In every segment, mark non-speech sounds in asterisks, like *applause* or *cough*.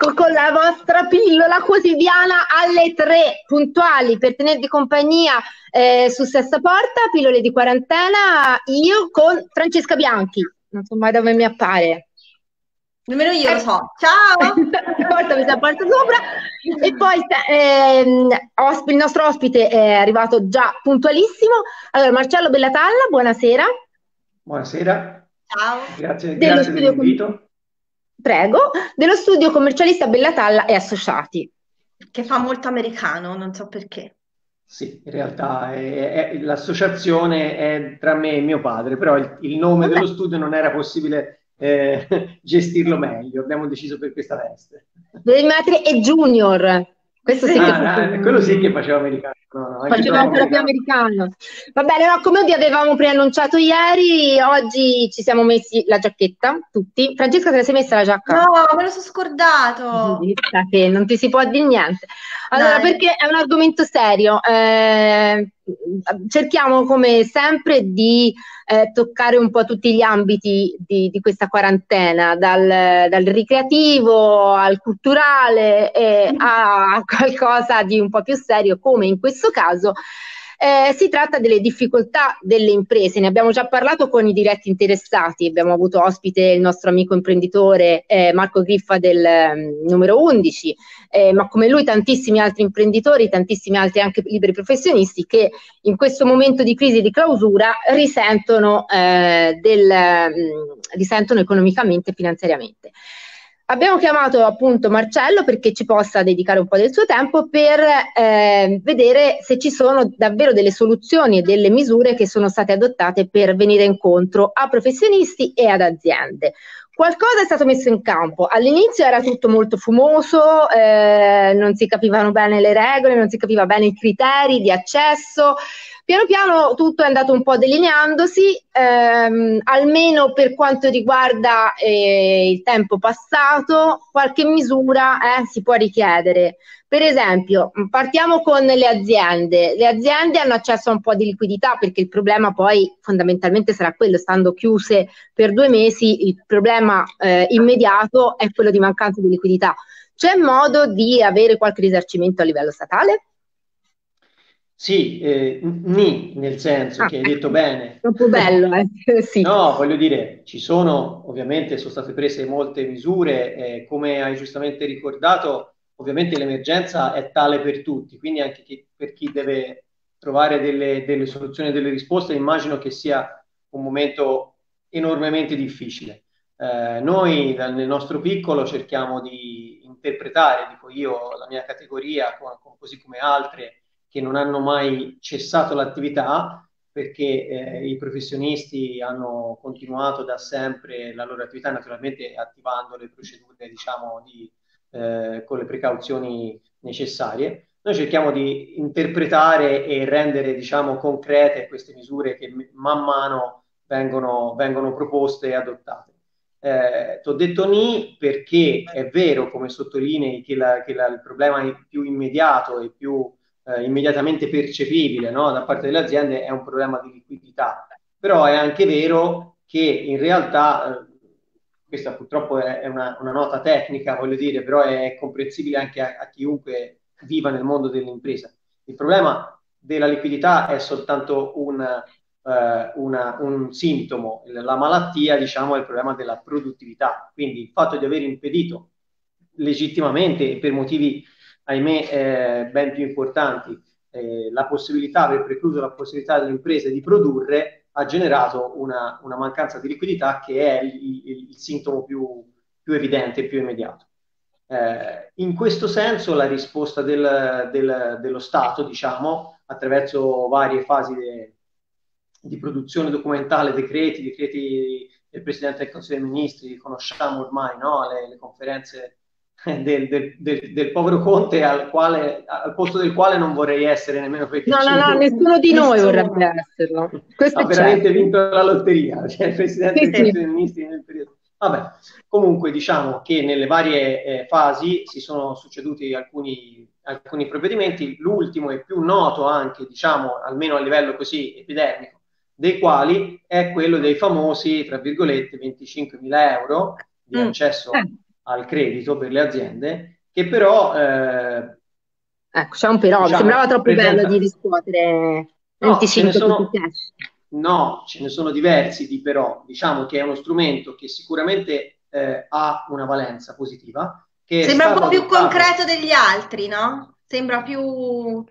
Ecco con la vostra pillola quotidiana alle tre puntuali per tenervi compagnia eh, su Sesta Porta, pillole di quarantena, io con Francesca Bianchi. Non so mai dove mi appare. Nemmeno io lo so. Ciao! *laughs* Porta mi si porta sopra. E poi ehm, il nostro ospite è arrivato già puntualissimo. Allora, Marcello Bellatalla, buonasera. Buonasera. Ciao. Grazie, grazie dell'invito. Prego, dello studio commercialista Bellatalla e Associati. Che fa molto americano, non so perché. Sì, in realtà è, è, l'associazione è tra me e mio padre, però il, il nome Vabbè. dello studio non era possibile eh, *laughs* gestirlo meglio, abbiamo deciso per questa veste. Devi mettere e Junior. Questo sì, ah, che... quello sì che faceva americano. No, no, faceva ancora più americano. Va bene, no, come vi avevamo preannunciato ieri, oggi ci siamo messi la giacchetta, tutti. Francesca, te la sei messa la giacca? No, me lo sono scordato. Che non ti si può dire niente. Allora, Dai. perché è un argomento serio. Eh, cerchiamo come sempre di eh, toccare un po' tutti gli ambiti di, di questa quarantena, dal, dal, ricreativo al culturale e a qualcosa di un po' più serio, come in questo caso eh, si tratta delle difficoltà delle imprese, ne abbiamo già parlato con i diretti interessati, abbiamo avuto ospite il nostro amico imprenditore eh, Marco Griffa del um, numero 11, eh, ma come lui tantissimi altri imprenditori, tantissimi altri anche liberi professionisti che in questo momento di crisi e di clausura risentono, eh, del, um, risentono economicamente e finanziariamente. Abbiamo chiamato appunto Marcello perché ci possa dedicare un po' del suo tempo per eh, vedere se ci sono davvero delle soluzioni e delle misure che sono state adottate per venire incontro a professionisti e ad aziende. Qualcosa è stato messo in campo. All'inizio era tutto molto fumoso, eh, non si capivano bene le regole, non si capiva bene i criteri di accesso. Piano piano tutto è andato un po' delineandosi, ehm, almeno per quanto riguarda eh, il tempo passato, qualche misura eh, si può richiedere. Per esempio, partiamo con le aziende. Le aziende hanno accesso a un po' di liquidità perché il problema poi fondamentalmente sarà quello, stando chiuse per due mesi, il problema eh, immediato è quello di mancanza di liquidità. C'è modo di avere qualche risarcimento a livello statale? Sì, eh, ni, nel senso ah, che hai detto bene. Troppo bello, eh? *laughs* sì. No, voglio dire, ci sono, ovviamente sono state prese molte misure, eh, come hai giustamente ricordato, ovviamente l'emergenza è tale per tutti, quindi anche chi, per chi deve trovare delle, delle soluzioni, delle risposte, immagino che sia un momento enormemente difficile. Eh, noi nel nostro piccolo cerchiamo di interpretare, dico io, la mia categoria, così come altre, che non hanno mai cessato l'attività perché eh, i professionisti hanno continuato da sempre la loro attività, naturalmente attivando le procedure diciamo, di, eh, con le precauzioni necessarie. Noi cerchiamo di interpretare e rendere diciamo, concrete queste misure che man mano vengono, vengono proposte e adottate. Eh, ti ho detto ni perché è vero, come sottolinei, che, la, che la, il problema più immediato e più eh, immediatamente percepibile no? da parte delle aziende è un problema di liquidità. Però è anche vero che in realtà, eh, questa purtroppo è, una, una, nota tecnica, voglio dire, però è comprensibile anche a, a chiunque viva nel mondo dell'impresa. Il problema della liquidità è soltanto un, eh, una, un sintomo, la malattia diciamo è il problema della produttività, quindi il fatto di aver impedito legittimamente e per motivi ahimè, eh, ben più importanti, eh, la possibilità, aver precluso la possibilità delle imprese di produrre, ha generato una, una mancanza di liquidità che è il, il, il sintomo più, più, evidente più immediato. Eh, in questo senso la risposta del, del, dello Stato, diciamo, attraverso varie fasi de, di produzione documentale, decreti, decreti del Presidente del Consiglio dei Ministri, conosciamo ormai no? le, le conferenze *laughs* del, del, del, del, povero Conte al, quale, al, posto del quale non vorrei essere nemmeno perché no, no, no, nessuno di noi vorrebbe esserlo. Questo ha veramente certo. vinto la lotteria *laughs* cioè il Presidente sì, dei Ministri nel periodo. Vabbè, comunque diciamo che nelle varie eh, fasi si sono succeduti alcuni, alcuni provvedimenti. L'ultimo e più noto anche diciamo almeno a livello così epidemico dei quali è quello dei famosi tra virgolette 25 mila euro di mm. accesso eh al credito per le aziende, che però... Eh, ecco, c'è un però, diciamo, mi sembrava troppo presenta... bello di riscuotere 25 no, sono, No, ce ne sono diversi di però, diciamo che è uno strumento che sicuramente eh, ha una valenza positiva. Sembra un po' più concreto degli altri, no? Sembra più,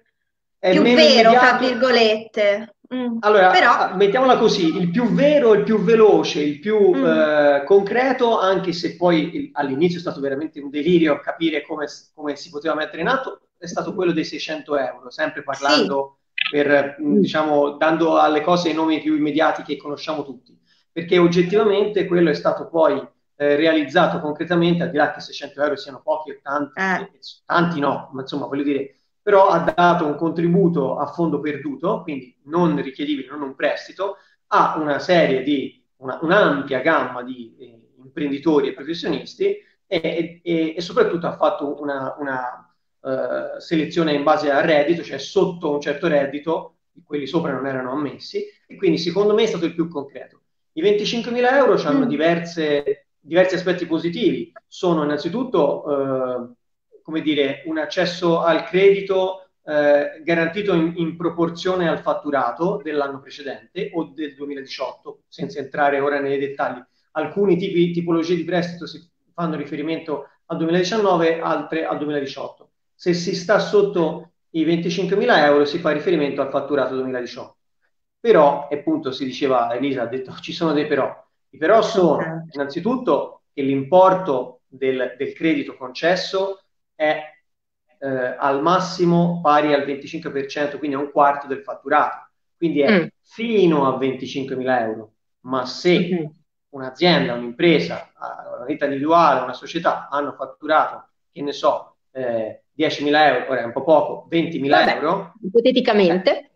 più vero, tra virgolette. Mm. Allora, Però... mettiamola così, il più vero, il più veloce, il più mm. eh, concreto, anche se poi all'inizio è stato veramente un delirio capire come, come, si poteva mettere in atto, è stato quello dei 600 euro, sempre parlando, sì. per, mm, diciamo, dando alle cose i nomi più immediati che conosciamo tutti, perché oggettivamente quello è stato poi eh, realizzato concretamente, al di là che 600 euro siano pochi o tanti, eh. tanti no, ma insomma voglio dire però ha dato un contributo a fondo perduto, quindi non richiedibile, non un prestito, a una serie di, una, un'ampia gamma di eh, imprenditori e professionisti e, e, e, soprattutto ha fatto una, una uh, selezione in base al reddito, cioè sotto un certo reddito, quelli sopra non erano ammessi, e quindi secondo me è stato il più concreto. I 25.000 euro hanno mm. diverse, diversi aspetti positivi, sono innanzitutto... Uh, come dire, un accesso al credito eh, garantito in, in, proporzione al fatturato dell'anno precedente o del 2018, senza entrare ora nei dettagli. Alcuni tipi, tipologie di prestito si fanno riferimento al 2019, altre al 2018. Se si sta sotto i 25.000 euro si fa riferimento al fatturato 2018. Però, e appunto si diceva, Elisa ha detto, *laughs* ci sono dei però. I però sono innanzitutto che l'importo del, del credito concesso è eh, al massimo pari al 25%, quindi a un quarto del fatturato. Quindi è mm. fino a 25.000 euro. Ma se mm-hmm. un'azienda, un'impresa, una vita individuale, una società hanno fatturato, che ne so, eh, 10.000 euro, ora è un po' poco, 20.000 Vabbè, euro. Ipoteticamente. Eh,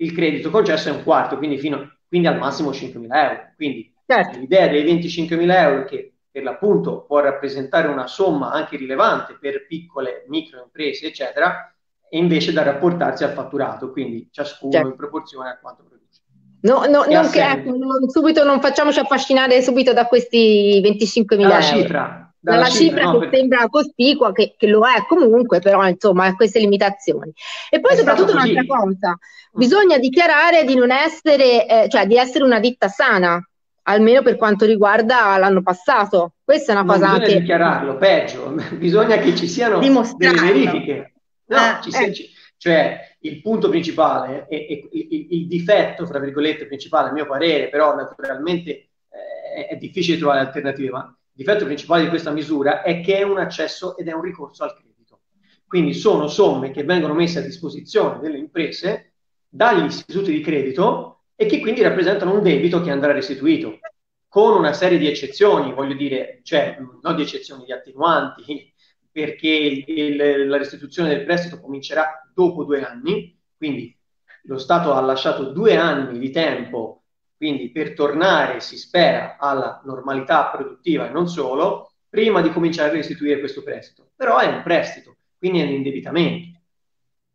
il credito concesso è un quarto, quindi, fino, quindi al massimo 5.000 euro. Quindi certo. l'idea dei 25.000 euro che per l'appunto può rappresentare una somma anche rilevante per piccole, micro imprese, eccetera, e invece da rapportarsi al fatturato, quindi ciascuno certo. in proporzione a quanto produce. No, no, non che, ecco, non, subito non facciamoci affascinare subito da questi 25 mila euro. Cifra, dalla, dalla cifra, cifra no, che per... sembra cospicua, che, che, lo è comunque, però insomma ha queste limitazioni. E poi è soprattutto un'altra cosa, mm. bisogna dichiarare di non essere, eh, cioè di essere una ditta sana, almeno per quanto riguarda l'anno passato. Questa è una non cosa bisogna che... dichiararlo, peggio, *laughs* bisogna che ci siano delle verifiche. No, eh, ci sia, eh. cioè il punto principale e, e il, il, difetto, fra virgolette, principale, a mio parere, però naturalmente eh, è difficile trovare alternative, ma il difetto principale di questa misura è che è un accesso ed è un ricorso al credito. Quindi sono somme che vengono messe a disposizione delle imprese dagli istituti di credito e che quindi rappresentano un debito che andrà restituito, con una serie di eccezioni, voglio dire, cioè non di eccezioni, di attenuanti, *laughs* perché il, la restituzione del prestito comincerà dopo due anni, quindi lo Stato ha lasciato due anni di tempo, quindi per tornare, si spera, alla normalità produttiva e non solo, prima di cominciare a restituire questo prestito. Però è un prestito, quindi è un indebitamento.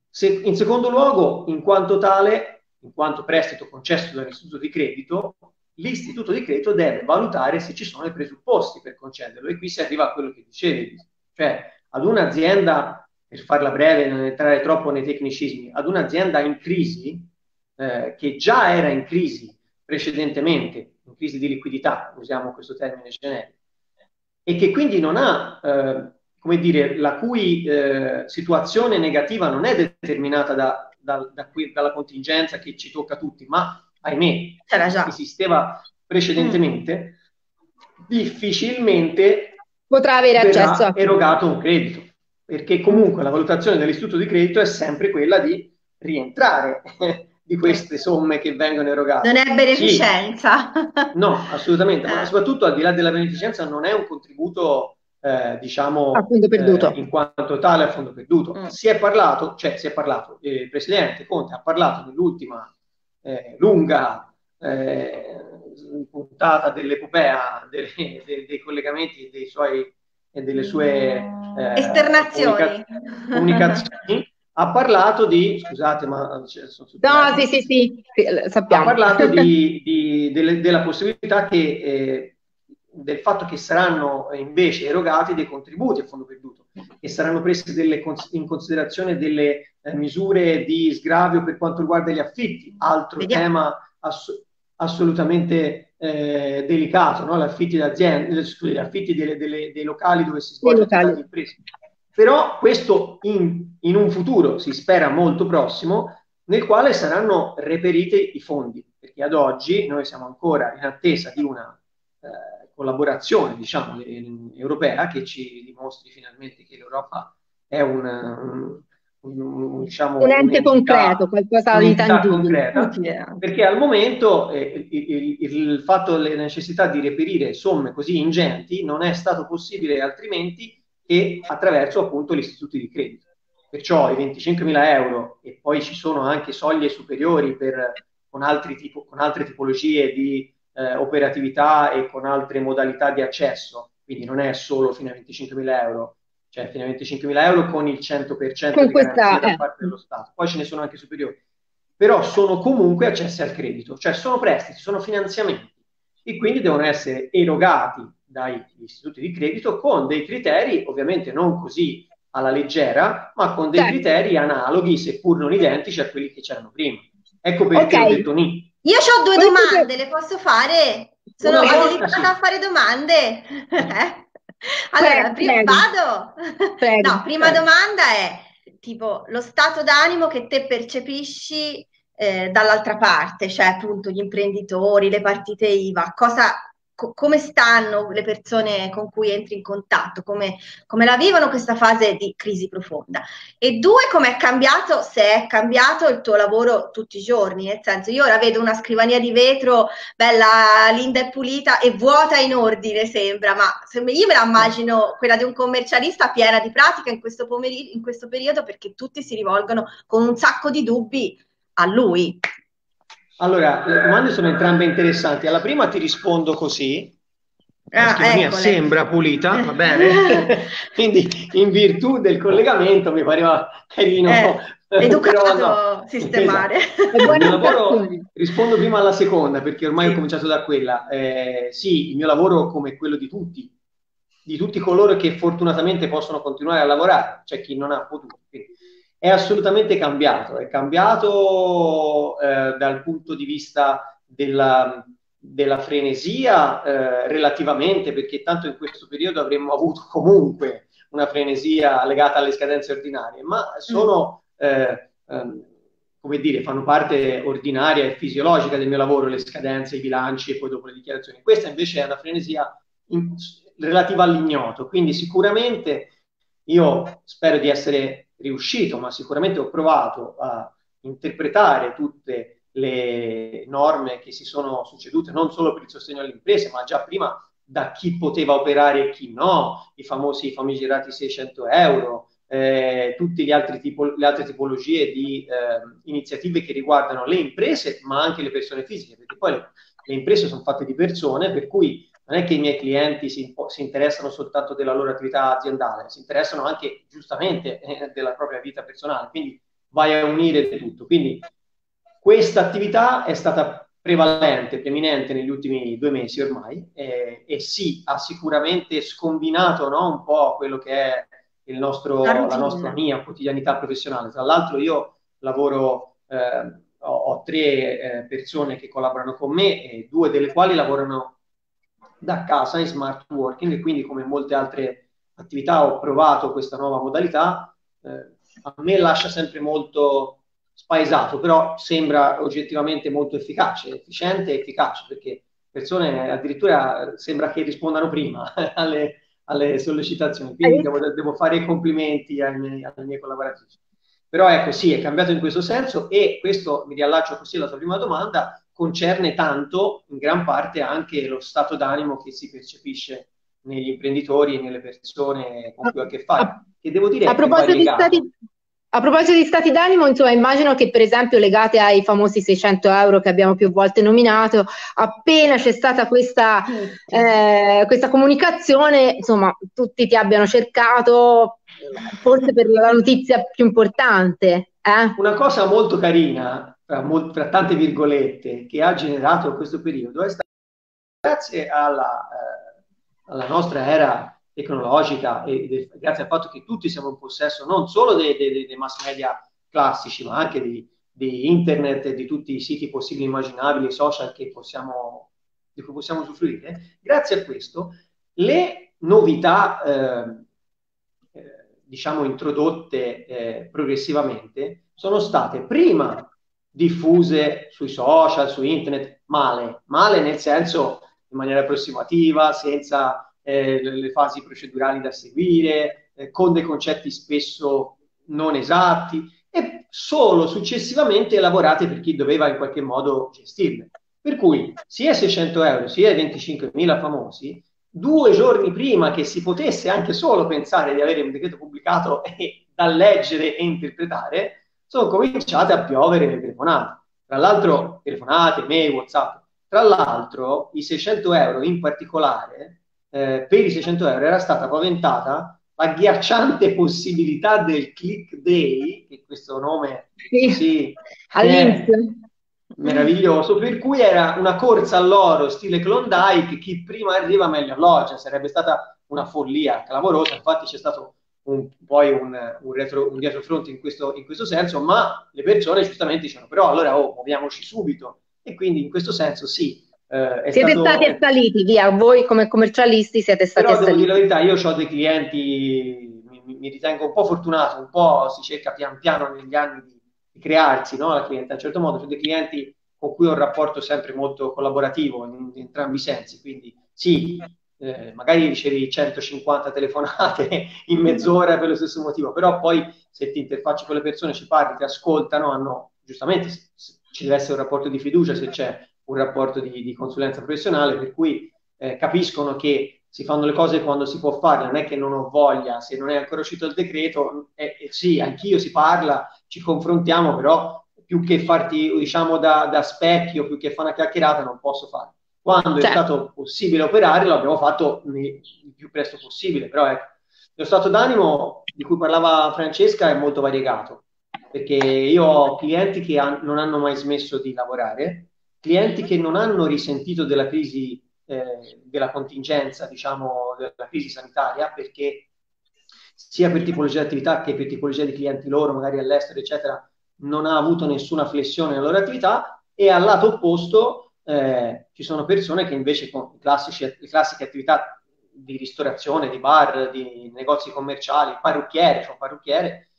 Se, in secondo luogo, in quanto tale, in quanto prestito concesso dall'istituto di credito, l'istituto di credito deve valutare se ci sono i presupposti per concederlo. E qui si arriva a quello che dicevi, cioè ad un'azienda, per farla breve, non entrare troppo nei tecnicismi, ad un'azienda in crisi, eh, che già era in crisi precedentemente, in crisi di liquidità, usiamo questo termine generico, e che quindi non ha, eh, come dire, la cui eh, situazione negativa non è determinata da da, da qui, dalla contingenza che ci tocca a tutti, ma ahimè, esisteva precedentemente, mm. difficilmente potrà avere accesso a erogato un credito, perché comunque la valutazione dell'istituto di credito è sempre quella di rientrare *laughs* di queste somme che vengono erogate. Non è beneficenza. Sì. No, assolutamente, ma eh. soprattutto al di là della beneficenza non è un contributo eh, diciamo, eh, in quanto tale a fondo perduto. Mm. Si è parlato, cioè si è parlato, il Presidente Conte ha parlato nell'ultima eh, lunga eh, puntata dell'epopea dei, dei, dei collegamenti dei suoi, e delle sue eh, esternazioni. Comunica- comunicazioni. ha parlato di, scusate, ma cioè, no, sì, sì, sì, sappiamo. Ha parlato di, *laughs* di, delle, della possibilità che eh, del fatto che saranno invece erogati dei contributi a fondo perduto e saranno prese delle, in considerazione delle eh, misure di sgravio per quanto riguarda gli affitti, altro Vediamo. tema ass- assolutamente eh, delicato, no? gli affitti d'azienda, gli affitti delle, delle, dei locali dove si svolge l'impresa. Però questo in, in un futuro, si spera molto prossimo, nel quale saranno reperiti i fondi, perché ad oggi noi siamo ancora in attesa di una eh, collaborazione diciamo, europea che ci dimostri finalmente che l'Europa è un, un, un, diciamo, un ente concreto, qualcosa di tangibile. Perché al momento eh, il, il, il, fatto della necessità di reperire somme così ingenti non è stato possibile altrimenti che attraverso appunto gli istituti di credito. Perciò i 25.000 euro e poi ci sono anche soglie superiori per, con, tipo, con altre tipologie di eh, operatività e con altre modalità di accesso, quindi non è solo fino a 25.000 euro, cioè fino a 25.000 euro con il 100% con di questa, da eh. parte dello Stato, poi ce ne sono anche superiori, però sono comunque accessi al credito, cioè sono prestiti, sono finanziamenti e quindi devono essere erogati dagli istituti di credito con dei criteri ovviamente non così alla leggera, ma con dei certo. criteri analoghi, seppur non identici, a quelli che c'erano prima. Ecco perché okay. ho detto ni. Io ho due domande, le posso fare? Sono abilitata a fare domande. *laughs* allora, prego, prima, vado. Prego, no, prima prego. domanda è tipo lo stato d'animo che te percepisci eh, dall'altra parte, cioè appunto gli imprenditori, le partite IVA, cosa co- come stanno le persone con cui entri in contatto, come, come, la vivono questa fase di crisi profonda. E due, come è cambiato, se è cambiato il tuo lavoro tutti i giorni, nel senso io ora vedo una scrivania di vetro bella, linda e pulita e vuota in ordine sembra, ma io me la immagino quella di un commercialista piena di pratica in questo, pomeriggio, in questo periodo perché tutti si rivolgono con un sacco di dubbi a lui. Allora, le domande sono entrambe interessanti. Alla prima ti rispondo così. La ah, scrivania eccole. sembra pulita, va bene? *laughs* Quindi in virtù del collegamento mi pareva carino. Eh, educato no. sistemare. Esatto. Lavoro, rispondo prima alla seconda perché ormai sì. ho cominciato da quella. Eh, sì, il mio lavoro come quello di tutti, di tutti coloro che fortunatamente possono continuare a lavorare, c'è chi non ha potuto. Quindi è assolutamente cambiato, è cambiato eh, dal punto di vista della, della frenesia eh, relativamente, perché tanto in questo periodo avremmo avuto *laughs* comunque una frenesia legata alle scadenze ordinarie, ma sono, eh, ehm, come dire, fanno parte ordinaria e fisiologica del mio lavoro, le scadenze, i bilanci e poi dopo le dichiarazioni. Questa invece è una frenesia in, relativa all'ignoto, quindi sicuramente io spero di essere riuscito, ma sicuramente ho provato a interpretare tutte le norme che si sono succedute, non solo per il sostegno alle imprese, ma già prima da chi poteva operare e chi no, i famosi famigerati 600 euro, eh, tutte le, tipo, le, altre tipologie di eh, iniziative che riguardano le imprese, ma anche le persone fisiche, perché poi le, le imprese sono fatte di persone, per cui non è che i miei clienti si, si, interessano soltanto della loro attività aziendale, si interessano anche giustamente *laughs* eh, della propria vita personale, quindi vai a unire tutto. Quindi questa attività è stata prevalente, preeminente negli ultimi due mesi ormai eh, e sì, ha sicuramente scombinato no, un po' quello che è il nostro, la, nostra mia quotidianità professionale. Tra l'altro io lavoro, eh, ho, ho, tre eh, persone che collaborano con me due delle quali lavorano da casa in smart working e quindi come molte altre attività ho provato questa nuova modalità. Eh, a me lascia sempre molto spaesato, però sembra oggettivamente molto efficace, efficiente e efficace perché persone addirittura sembra che rispondano prima *laughs* alle, alle sollecitazioni, quindi devo, devo, fare i complimenti ai miei, alle mie collaboratrici. Però ecco, sì, è cambiato in questo senso e questo mi riallaccio così alla tua prima domanda, concerne tanto, in gran parte, anche lo stato d'animo che si percepisce negli imprenditori e nelle persone con cui ho a che fare. Che devo dire a proposito, di stati, a proposito di stati d'animo, insomma, immagino che per esempio legate ai famosi 600 euro che abbiamo più volte nominato, appena c'è stata questa, eh, questa comunicazione, insomma, tutti ti abbiano cercato, forse per la notizia più importante. Eh? Una cosa molto carina fra, fra, tante virgolette, che ha generato questo periodo è stato grazie alla, eh, alla nostra era tecnologica e, e, grazie al fatto che tutti siamo in possesso non solo dei, dei, dei mass media classici, ma anche di, di, internet e di tutti i siti possibili e immaginabili, social possiamo, di cui possiamo usufruire, grazie a questo le novità eh, diciamo introdotte eh, progressivamente sono state prima diffuse sui social, su internet, male, male nel senso in maniera approssimativa, senza eh, le fasi procedurali da seguire, eh, con dei concetti spesso non esatti e solo successivamente elaborate per chi doveva in qualche modo gestirle. Per cui sia i 600 euro sia i 25.000 famosi, due giorni prima che si potesse anche solo pensare di avere un decreto pubblicato *laughs* e da leggere e interpretare, sono cominciate a piovere le telefonate. Tra l'altro, telefonate, mail, WhatsApp. Tra l'altro, i 600 euro in particolare eh, per i 600 euro era stata paventata la ghiacciante *laughs* possibilità del click day, che questo nome sì, sì all'inizio. Meraviglioso, per cui era una corsa all'oro stile Klondike, chi prima arriva meglio alloggia, sarebbe stata una follia clamorosa, infatti c'è stato un, poi un, un, retro, un dietrofront in questo, in questo senso, ma le persone giustamente dicevano però allora oh, muoviamoci subito e quindi in questo senso sì, eh, siete stato... stati assaliti, via, voi come commercialisti siete stati Però, assaliti. Devo dire la verità, io ho dei clienti, mi, mi, ritengo un po' fortunato, un po' si cerca pian piano negli anni di, di crearsi no, la clientela, a un certo modo, ho dei clienti con cui ho un rapporto sempre molto collaborativo in, in entrambi i sensi, quindi sì, eh, magari ricevi 150 telefonate *laughs* in mezz'ora per lo stesso motivo, però poi se ti interfacci con le persone, ci parli, ti ascoltano, hanno giustamente ci deve essere un rapporto di fiducia se c'è un rapporto di, di consulenza professionale, per cui eh, capiscono che si fanno le cose quando si può fare, non è che non ho voglia, se non è ancora uscito il decreto, eh, eh, sì, anch'io si parla, ci confrontiamo, però più che farti, diciamo, da, da specchio, più che fare una chiacchierata, non posso fare. Quando cioè. è stato possibile operare, lo abbiamo fatto il più presto possibile, però ecco, lo stato d'animo di cui parlava Francesca è molto variegato, perché io ho clienti che han, non hanno mai smesso di lavorare, clienti che non hanno risentito della crisi, eh, della contingenza, diciamo, della crisi sanitaria, perché sia per tipologia di attività che per tipologia di clienti loro, magari all'estero, eccetera, non ha avuto nessuna flessione nella loro attività. E al lato opposto eh, ci sono persone che invece con classici, le classiche attività di ristorazione, di bar, di negozi commerciali, parrucchiere, cioè parrucchiere,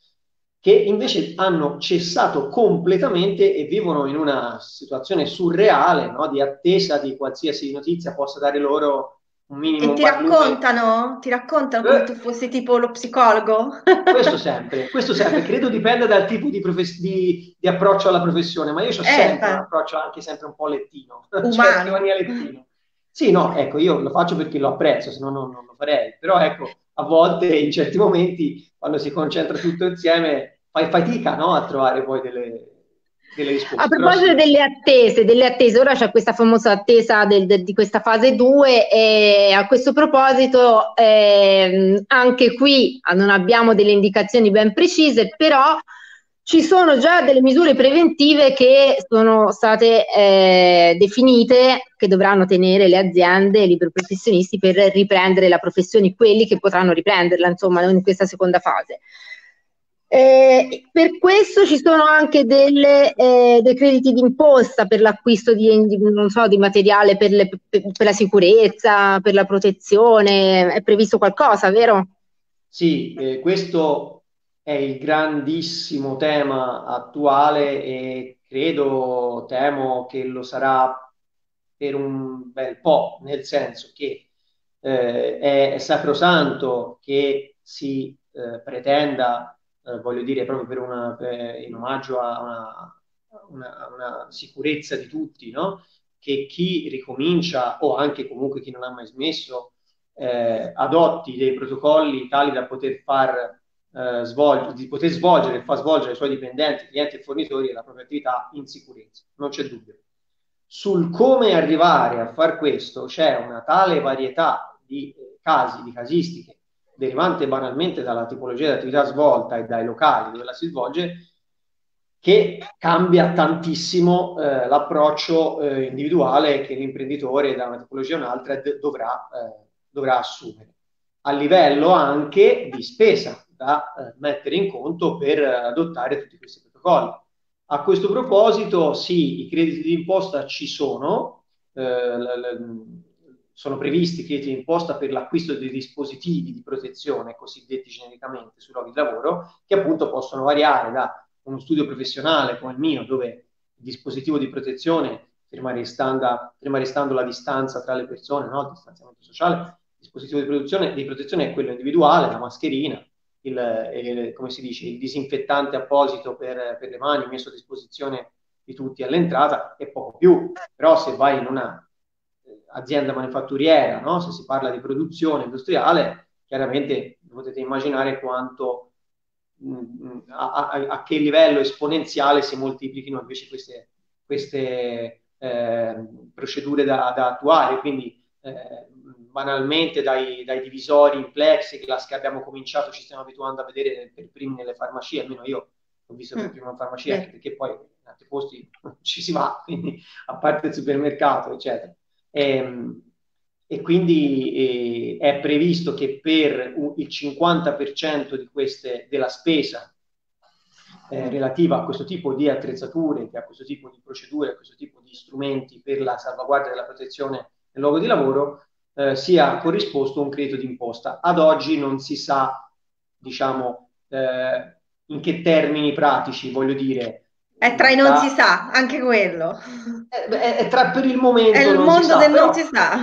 che invece hanno cessato completamente e vivono in una situazione surreale no? di attesa di qualsiasi notizia possa dare loro un minimo. E ti raccontano, ti raccontano come eh. tu fossi tipo lo psicologo? *laughs* Questo sempre, questo sempre, credo dipenda dal tipo di, profes- di, di approccio alla professione, ma io ho eh, sempre un approccio anche sempre un po' lettino, *laughs* cioè umano. Cioè, lettino. Sì, no, ecco, io lo faccio perché lo apprezzo, se no non, non lo farei, però ecco, a volte in certi momenti, quando si concentra tutto insieme, fai fatica no, a trovare poi delle, delle risposte. A proposito sì. delle attese, delle attese, ora c'è questa famosa attesa del, del, di questa fase 2 e a questo proposito eh, anche qui non abbiamo delle indicazioni ben precise, però ci sono già delle misure preventive che sono state eh, definite che dovranno tenere le aziende e i liberi professionisti per riprendere la professione, quelli che potranno riprenderla insomma in questa seconda fase. Eh, per questo ci sono anche delle, eh, dei crediti d'imposta per l'acquisto di, so, di materiale per, le, per, per, la sicurezza, per la protezione. È previsto qualcosa, vero? Sì, eh, questo è il grandissimo tema attuale e credo, temo che lo sarà per un bel po', nel senso che eh, è sacrosanto che si eh, pretenda eh, voglio dire proprio per una, per, in omaggio a una, una, una, sicurezza di tutti, no? che chi ricomincia o anche comunque chi non ha mai smesso eh, adotti dei protocolli tali da poter far eh, svolgere, di poter svolgere e far svolgere ai suoi dipendenti, clienti e fornitori la propria attività in sicurezza, non c'è dubbio. Sul come arrivare a far questo c'è una tale varietà di eh, casi, di casistiche derivante banalmente dalla tipologia di attività svolta e dai locali dove la si svolge, che cambia tantissimo eh, l'approccio eh, individuale che l'imprenditore da una tipologia a un'altra d- dovrà, eh, dovrà assumere, a livello anche di spesa da eh, mettere in conto per adottare tutti questi protocolli. A questo proposito, sì, i crediti di imposta ci sono, eh, sono previsti crediti di imposta per l'acquisto dei dispositivi di protezione, cosiddetti genericamente, sui luoghi di lavoro, che appunto possono variare da uno studio professionale come il mio, dove il dispositivo di protezione, ferma restando, ferma restando la distanza tra le persone, no? il distanziamento sociale, il dispositivo di di protezione è quello individuale, la mascherina, il, il, come si dice, il disinfettante apposito per, per, le mani messo a disposizione di tutti all'entrata e poco più. Però se vai in una azienda manifatturiera, no? se si parla di produzione industriale, chiaramente potete immaginare quanto, mh, mm, a, a, a, che livello esponenziale si moltiplichino invece queste, queste eh, procedure da, da, attuare. Quindi eh, banalmente dai, dai, divisori in plexiglass che abbiamo cominciato, ci stiamo abituando a vedere per primi nelle farmacie, almeno io l'ho visto per mm. prima in farmacia, anche perché poi in altri posti *laughs* ci si va, quindi a parte il supermercato, eccetera. E, ehm, e quindi eh, è previsto che per il 50% di queste, della spesa eh, relativa a questo tipo di attrezzature, a questo tipo di procedure, a questo tipo di strumenti per la salvaguardia della protezione nel luogo di lavoro, eh, sia corrisposto un credito d'imposta. Ad oggi non si sa, diciamo, eh, in che termini pratici, voglio dire, è tra i non si sa, anche quello. È, è, è tra per il momento. È il mondo del però, non si sa.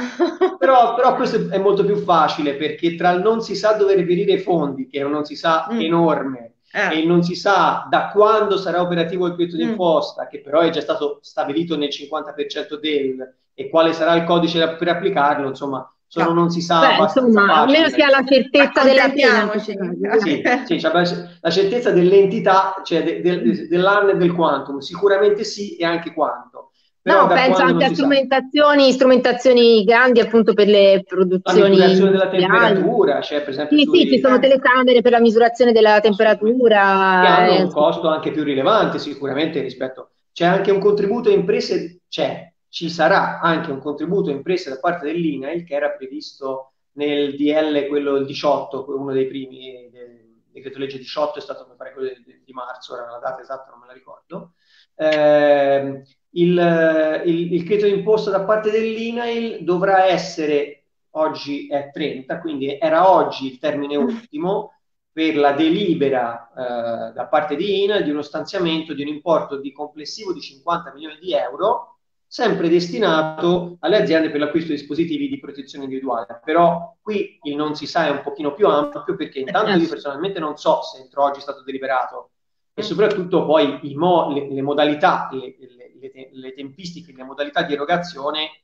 Però, però, questo è molto più facile perché tra il non si sa dove reperire i fondi, che è un non si sa mm. enorme, eh. e non si sa da quando sarà operativo il mm. d'imposta, che però è già stato stabilito nel 50% del, e quale sarà il codice per applicarlo, insomma, sono non si sa Beh, insomma, almeno si ha la certezza della pena sì, sì, cioè, la certezza dell'entità cioè de, de, dell'anno e del quantum sicuramente sì e anche quanto Però no, penso anche a strumentazioni, strumentazioni grandi appunto per le produzioni. La misurazione della temperatura, cioè per esempio. Sì, sì, ci sono telecamere per la misurazione della temperatura. Che hanno un costo anche più rilevante sicuramente rispetto. C'è anche un contributo a imprese, c'è, ci sarà anche un contributo imprese da parte dell'INAIL che era previsto nel DL, quello del 18, uno dei primi, del decreto legge 18 è stato mi pare quello di, marzo, ora la data esatta non me la ricordo. Eh, il, il, il credito d'imposta da parte dell'INAIL dovrà essere, oggi è 30, quindi era oggi il termine ultimo per la delibera eh, da parte di INAIL di uno stanziamento di un importo di complessivo di 50 milioni di euro sempre destinato alle aziende per l'acquisto di dispositivi di protezione individuale. Però qui il non si sa è un pochino più ampio perché intanto io personalmente non so se entro oggi è stato deliberato. E soprattutto poi mo, le, le, modalità, le, le, le, tempistiche, le modalità di erogazione,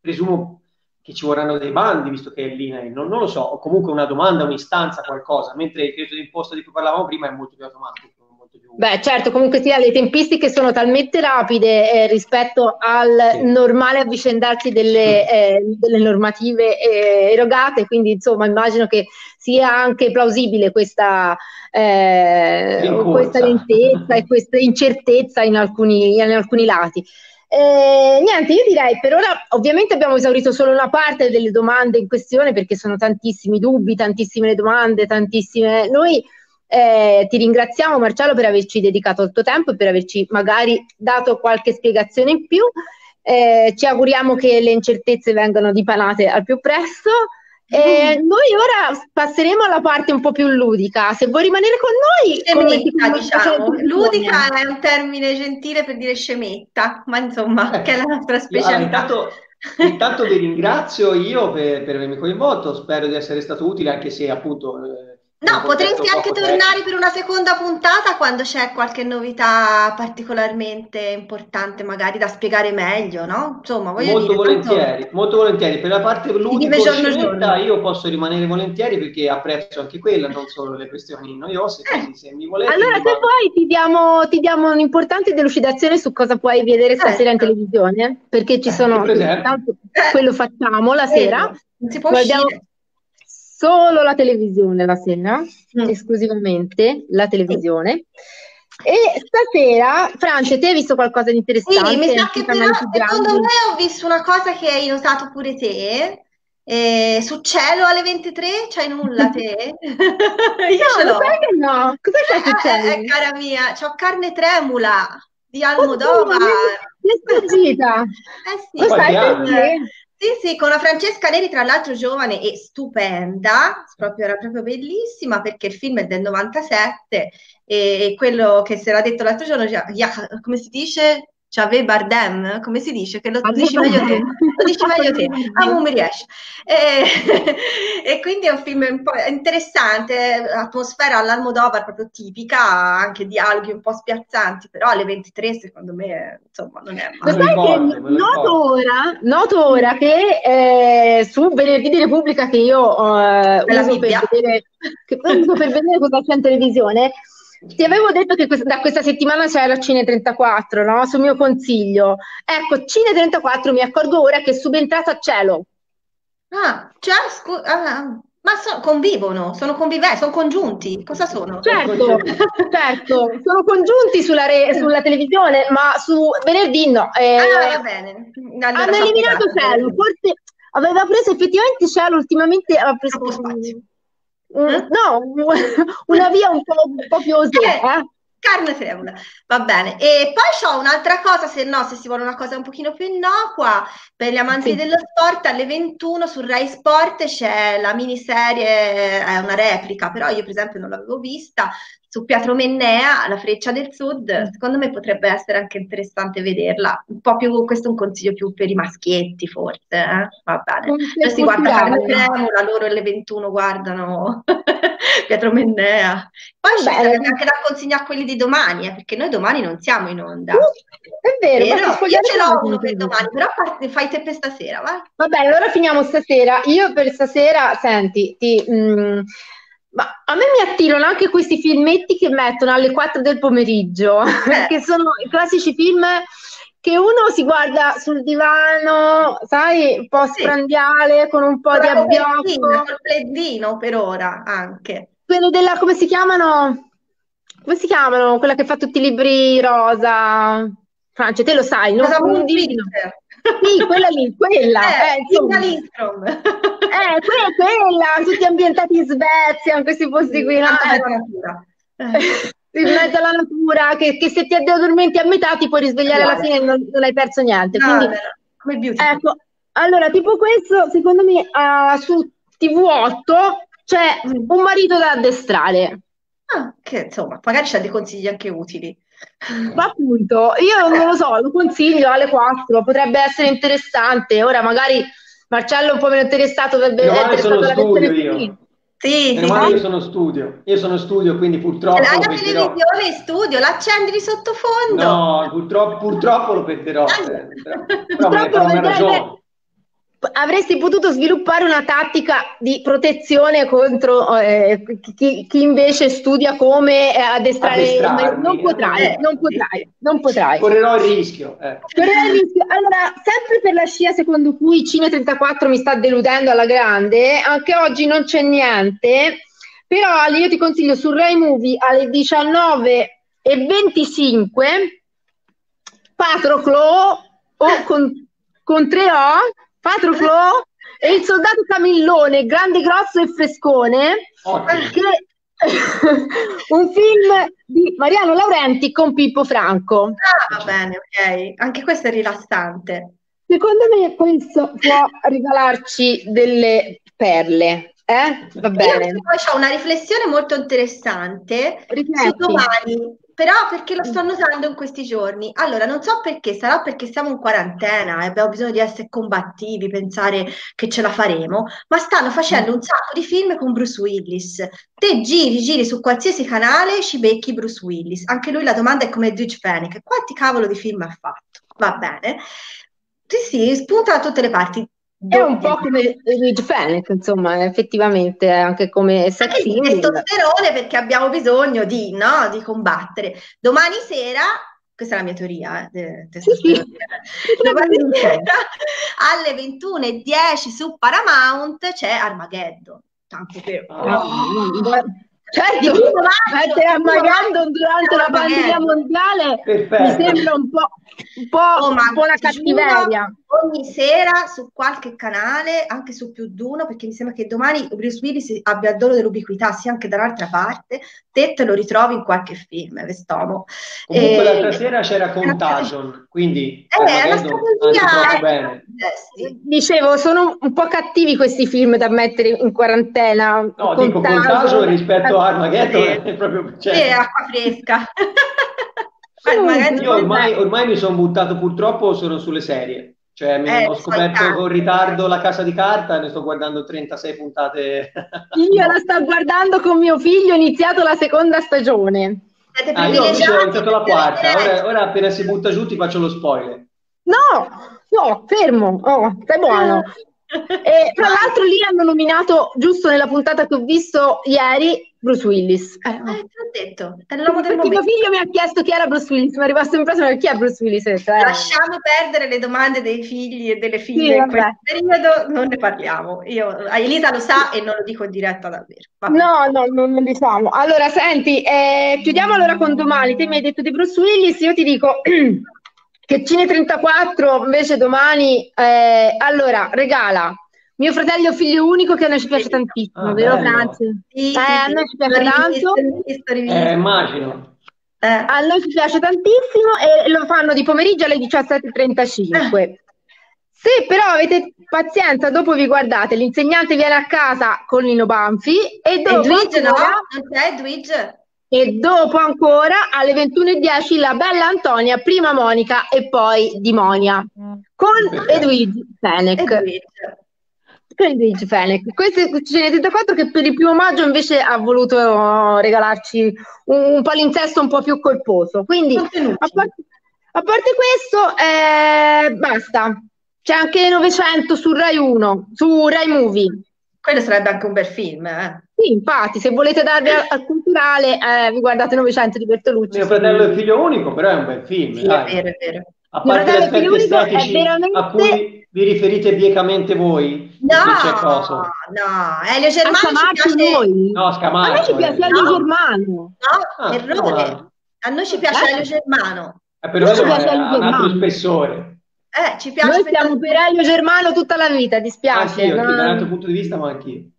presumo che ci vorranno dei bandi, visto che è l'INAI, non, non lo so, o comunque una domanda, un'istanza, qualcosa, mentre il credito d'imposta di cui parlavamo prima è molto più automatico. Beh, certo, comunque sia, le tempistiche sono talmente rapide eh, rispetto al sì. normale avvicendarsi delle, eh, delle normative eh, erogate, quindi insomma immagino che sia anche plausibile questa, eh, questa lentezza e questa incertezza in alcuni, in alcuni lati. Eh, niente, io direi per ora ovviamente abbiamo esaurito solo una parte delle domande in questione perché sono tantissimi dubbi, tantissime le domande, tantissime... Noi eh, ti ringraziamo Marcello per averci dedicato il tuo tempo e per averci magari dato qualche spiegazione in più. Eh, ci auguriamo che le incertezze vengano dipanate al più presto. Eh, mm. Noi ora passeremo alla parte un po' più ludica. Se vuoi rimanere con noi, scemetta, diciamo. Ludica è un termine gentile per dire scemetta, ma insomma, eh, che è la nostra specialità. Intanto, intanto vi ringrazio io per, per avermi coinvolto, spero di essere stato utile, anche se appunto eh, No, potresti anche tornare tecnico. per una seconda puntata quando c'è qualche novità particolarmente importante, magari da spiegare meglio, no? Insomma, voglio molto dire, volentieri, tanto... molto volentieri. Per la parte ludico scelta io posso rimanere volentieri perché apprezzo anche quella, non solo le questioni noiose, eh. se mi volete. Allora, se vuoi ti diamo, ti diamo un'importante delucidazione su cosa puoi vedere stasera eh. in televisione, perché ci eh, sono... Tanto, quello facciamo la sera. Non si può Guardiamo... uscire solo la televisione la sera, mm. esclusivamente la televisione. E stasera, Francia, te hai visto qualcosa di interessante? Sì, mi sa che però, secondo me ho visto una cosa che hai notato pure te, E su cielo alle 23 c'hai nulla te? *laughs* *laughs* Io no, ce l'ho. Sai che no. Cosa c'è su cielo? Eh, eh, cara mia, c'ho carne tremula di Almodovar. Mi è sfuggita. *laughs* Eh sì. Sai sì, sì, con la Francesca Neri, tra l'altro giovane e stupenda, proprio, era proprio bellissima perché il film è del 97 e quello che si era detto l'altro giorno, come si dice? Xavier Bardem, come si dice? Che lo dici meglio te, lo dici meglio te, *laughs* ah, non mi riesce. E, *laughs* e, quindi è un film un po' interessante, atmosfera all'Almodovar proprio tipica, anche dialoghi un po' spiazzanti, però alle 23 secondo me insomma non è male. Lo sai che noto ora, noto ora che eh, su Venerdì di Repubblica che io eh, uso, per vedere, che uso per vedere cosa c'è in televisione, ti avevo detto che da questa settimana c'è la Cine 34, no? Sul mio consiglio. Ecco, Cine 34 mi accorgo ora che è subentrato a cielo. Ah, cioè, scu- ah, ma so- convivono, sono conviventi, sono congiunti. Cosa sono? Certo, *laughs* certo, sono congiunti sulla, re- sulla, televisione, ma su venerdì no. Eh, ah, va bene. Allora, hanno eliminato cielo, forse aveva preso effettivamente cielo ultimamente, aveva preso... Mm, no, *laughs* una via un po', un po più osera. Eh, carne tremola, va bene. E poi ho un'altra cosa, se no, se si vuole una cosa un pochino più innocua, per gli amanti sì. dello sport, alle 21 su Rai Sport c'è la miniserie, è una replica, però io per esempio non l'avevo vista, su Pietro Mennea, La freccia del sud, mm. secondo me potrebbe essere anche interessante vederla. Un po' più, questo è un consiglio più per i maschietti, forse. Eh? Va bene. Poi si guarda Carmen Tremula, loro alle 21 guardano *laughs* Pietro Mennea. Poi c'è anche da consigliare a quelli di domani, eh, perché noi domani non siamo in onda. Uh, è vero, vero? io ce l'ho uno per domani, però fai te per stasera, va? Va bene, allora finiamo stasera. Io per stasera, senti, ti... Mh, mm, ma a me mi attirano anche questi filmetti che mettono alle 4 del pomeriggio, eh. *laughs* che sono i classici film che uno si guarda sul divano, sai, un po' sprandiale, con un po' Però di abbiocco. Il pleddino per ora anche. Quello della, come si chiamano? Come si chiamano? Quella che fa tutti i libri rosa. Francia, te lo sai, no? Un sì, quella lì, quella. *laughs* Eh, eh, Eh, quella, tutti ambientati in Svezia, in questi posti qui. Ah, no? *laughs* in mezzo alla natura, che, che, se ti addormenti a metà ti puoi risvegliare alla fine e non, non hai perso niente. No, Quindi, come ecco, allora, tipo questo, secondo me, uh, su TV8 c'è un marito da addestrare. Ah, che insomma, magari c'ha dei consigli anche utili. Ma appunto, io non lo so, lo consiglio alle 4, potrebbe essere interessante. Ora magari Marcello è un po' meno interessato per vedere sono la studio io. Sì, sì, io sono studio, io sono studio, quindi purtroppo. La televisione in studio, l'accendi di sottofondo. No, purtroppo, purtroppo lo perderò. Eh, però, *laughs* però purtroppo me, ragione avresti potuto sviluppare una tattica di protezione contro eh, chi, chi, invece studia come eh, addestrare non potrai, eh, non potrai, non potrai. Correrò il rischio. Eh. Correrò il rischio. Allora, sempre per la scia secondo cui Cine 34 mi sta deludendo alla grande, anche oggi non c'è niente, però io ti consiglio su Rai Movie alle 19 e 25 Patroclo o con, con 3O Patroclo e il soldato Camillone, grande, grosso e frescone, che *laughs* un film di Mariano Laurenti con Pippo Franco. Ah, va bene, ok. Anche questo è rilassante. Secondo me questo può regalarci delle perle. Eh? Va bene. Io poi ho una riflessione molto interessante Rifletti. su domani però perché lo sto notando in questi giorni? Allora, non so perché, sarà perché siamo in quarantena e abbiamo bisogno di essere combattivi, pensare che ce la faremo, ma stanno facendo un sacco di film con Bruce Willis. Te giri, giri su qualsiasi canale, ci becchi Bruce Willis. Anche lui la domanda è come Edwidge Fenech, quanti cavolo di film ha fatto? Va bene. Sì, sì, spunta da tutte le parti. È un po' come Luigi Fennec, insomma, effettivamente, anche come sex symbol. testosterone perché abbiamo bisogno di, no, di combattere. Domani sera, questa è la mia teoria, eh, sì, sì. domani sera alle 21.10 su Paramount c'è Armageddon. Tanto per... Oh. Certo, mettere Armageddon durante la pandemia mondiale Perfetto. mi sembra un po', un po', oh, un po una cattiveria. Ogni sera su qualche canale, anche su più di uno, perché mi sembra che domani Bruce Willis abbia il dono dell'ubiquità sia anche dall'altra parte, te te lo ritrovi in qualche film, Vestomo. Comunque e... l'altra sera c'era Contagion, quindi eh, è una strategia... Eh, Dicevo, sono un po' cattivi questi film da mettere in quarantena. No, Contagion, dico Contagion rispetto a Armageddon è proprio... Cioè... Sì, acqua fresca. *laughs* Io ormai, ormai mi sono buttato purtroppo sono sulle serie. Cioè, mi eh, ho scoperto con ritardo la casa di carta ne sto guardando 36 puntate. Io la sto guardando con mio figlio, ho iniziato la seconda stagione. Ah, io ho iniziato la quarta, ora, ora, appena si butta giù ti faccio lo spoiler. No, no, fermo, oh, stai buono. E tra l'altro lì hanno nominato, giusto nella puntata che ho visto ieri, Bruce Willis. Eh, eh ti ho detto, è l'uomo del Perché mio figlio mi ha chiesto chi era Bruce Willis, mi è rimasto impresso chi è Bruce Willis. Eh. Lasciamo perdere le domande dei figli e delle figlie sì, in questo periodo, non ne parliamo. Io, Elisa lo sa e non lo dico in diretta davvero. Vabbè. No, no, non lo diciamo. Allora, senti, eh, chiudiamo allora con domani. Te mi hai detto di Bruce Willis, io ti dico... *clears throat* che Cine 34 invece domani eh, allora regala mio fratello figlio unico che a noi ci piace tantissimo, ah, vero Franci? Sì, eh, a noi ci piace tanto. Eh, immagino. Eh. A noi ci piace tantissimo e lo fanno di pomeriggio alle 17.35. Eh. Se però avete pazienza, dopo vi guardate, l'insegnante viene a casa con Lino Banfi e dopo... E Dwige, ancora, no? Non c'è Dwige? E dopo ancora alle 21.10 la bella Antonia, prima Monica e poi Dimonia con Edwige Fenech. Edwige. Fenech. Questo è Cine 34 che per il primo maggio invece ha voluto regalarci un, un palinsesto un po' più colposo. Quindi a parte, a parte, questo, eh, basta. C'è anche 900 su Rai 1, su Rai Movie. Quello sarebbe anche un bel film, eh? Sì, infatti, se volete darvi al, al culturale, eh, vi guardate 900 di Bertolucci. Mio fratello è figlio unico, però è un bel film. Sì, dai. è vero, è vero. A parte gli aspetti estetici veramente... a cui vi riferite biecamente voi? No, no, Elio Germano ci piace... Noi. No, Scamaccio. A noi ci piace Elio no. Germano. No, ah, errore. No. A noi ci piace eh? Elio Germano. Eh, però ci piace Elio Germano. un altro spessore. Eh, ci piace Noi siamo per Elio Germano tutta la vita, dispiace. Anch'io, no? da un altro punto di vista, ma anch'io.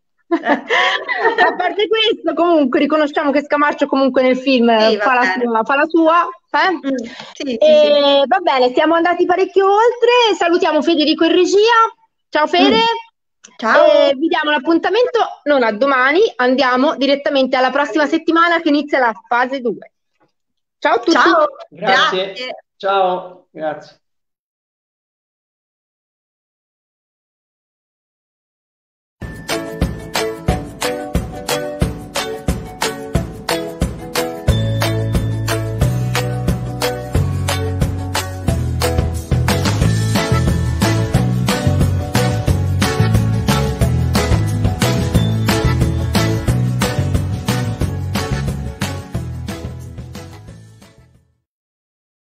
A parte questo, comunque riconosciamo che Scamarcio comunque nel film sì, fa, la sua, fa, la sua, eh? mm, sì, sì, e, Va bene, siamo andati parecchio oltre. Salutiamo Federico in regia. Ciao Fede. Mm. Ciao. E vi diamo l'appuntamento non a domani, andiamo direttamente alla prossima settimana che inizia la fase 2. Ciao a tutti. Ciao. Grazie. Grazie. Ciao. Grazie.